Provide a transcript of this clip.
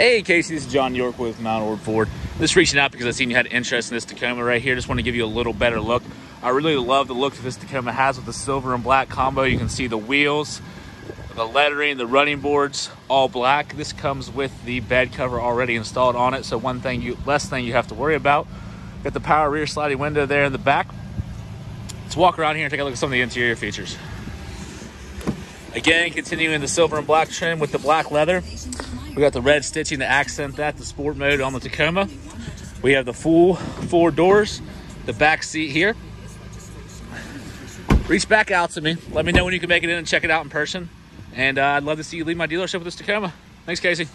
Hey Casey, this is John York with Mount Orab Ford. Just reaching out because I seen you had interest in this Tacoma right here. Just want to give you a little better look. I really love the look that this Tacoma has with the silver and black combo. You can see the wheels, the lettering, the running boards, all black. This comes with the bed cover already installed on it. So one thing you, less thing you have to worry about. Got the power rear sliding window there in the back. Let's walk around here and take a look at some of the interior features. Again, continuing the silver and black trim with the black leather. We got the red stitching to accent that, the sport mode on the Tacoma. We have the full four doors, the back seat here. Reach back out to me. Let me know when you can make it in and check it out in person. And uh, I'd love to see you leave my dealership with this Tacoma. Thanks, Casey.